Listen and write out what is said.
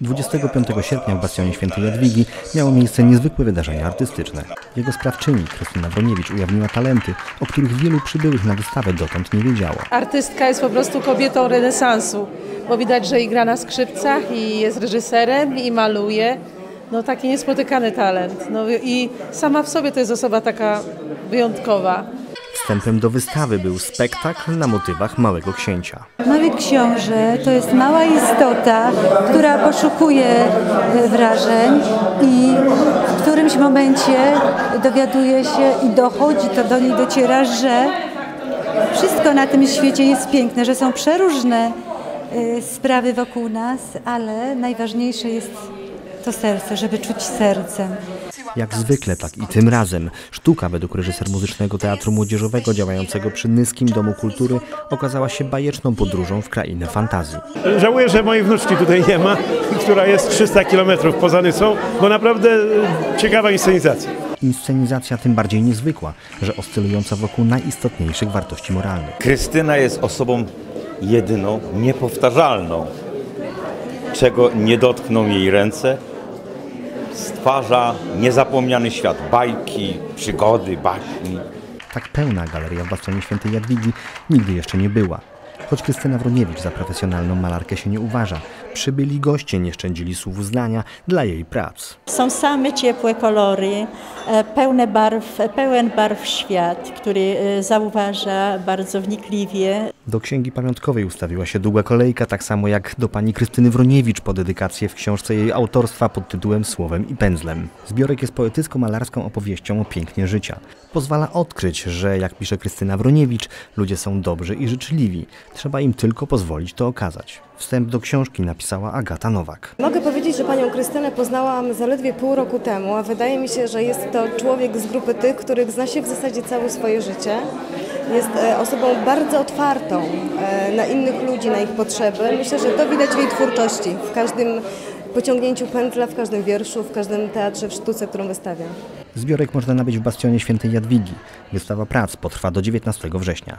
25 sierpnia w Bastionie Świętej Jadwigi miało miejsce niezwykłe wydarzenie artystyczne. Jego sprawczyni, Krystyna Wroniewicz, ujawniła talenty, o których wielu przybyłych na wystawę dotąd nie wiedziało. Artystka jest po prostu kobietą renesansu, bo widać, że i gra na skrzypcach, i jest reżyserem, i maluje. No taki niespotykany talent. No i sama w sobie to jest osoba taka wyjątkowa. Wstępem do wystawy był spektakl na motywach Małego Księcia. Mały książę to jest mała istota, która poszukuje e, wrażeń i w którymś momencie dowiaduje się i dochodzi, to do niej dociera, że wszystko na tym świecie jest piękne, że są przeróżne e, sprawy wokół nas, ale najważniejsze jest to serce, żeby czuć sercem. Jak zwykle, tak i tym razem, sztuka według reżyser muzycznego teatru młodzieżowego działającego przy Nyskim Domu Kultury okazała się bajeczną podróżą w krainę fantazji. Żałuję, że mojej wnuczki tutaj nie ma, która jest 300 km poza Nysą, bo naprawdę e, ciekawa inscenizacja. Inscenizacja tym bardziej niezwykła, że oscylująca wokół najistotniejszych wartości moralnych. Krystyna jest osobą jedyną, niepowtarzalną. Czego nie dotkną jej ręce, stwarza niezapomniany świat bajki, przygody, baśni. Tak pełna galeria w Bastionie Świętej Jadwigi nigdy jeszcze nie była. Choć Krystyna Wroniewicz za profesjonalną malarkę się nie uważa, przybyli goście nie szczędzili słów uznania dla jej prac. Są same ciepłe kolory, e, pełne barw, pełen barw świat, który e, zauważa bardzo wnikliwie. Do księgi pamiątkowej ustawiła się długa kolejka, tak samo jak do pani Krystyny Wroniewicz po dedykację w książce jej autorstwa pod tytułem Słowem i pędzlem. Zbiorek jest poetycko-malarską opowieścią o pięknie życia. Pozwala odkryć, że jak pisze Krystyna Wroniewicz, ludzie są dobrzy i życzliwi. Trzeba im tylko pozwolić to okazać. Wstęp do książki napisała Agata Nowak. Mogę powiedzieć, że panią Krystynę poznałam zaledwie pół roku temu, a wydaje mi się, że jest to człowiek z grupy tych, których zna się w zasadzie całe swoje życie. Jest e, osobą bardzo otwartą e, na innych ludzi, na ich potrzeby. Myślę, że to widać w jej twórczości, w każdym pociągnięciu pętla, w każdym wierszu, w każdym teatrze, w sztuce, którą wystawia. Zbiorek można nabyć w Bastionie Świętej Jadwigi. Wystawa prac potrwa do 19 września.